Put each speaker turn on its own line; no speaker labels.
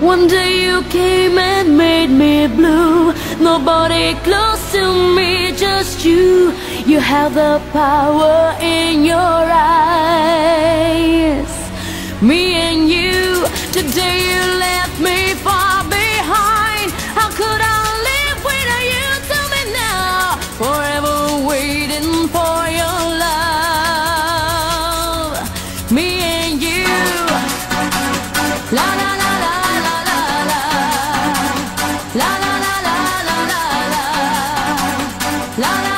One day you came and made me blue. Nobody close to me, just you. You have the power in your eyes. Me and you, today you left me for la, la.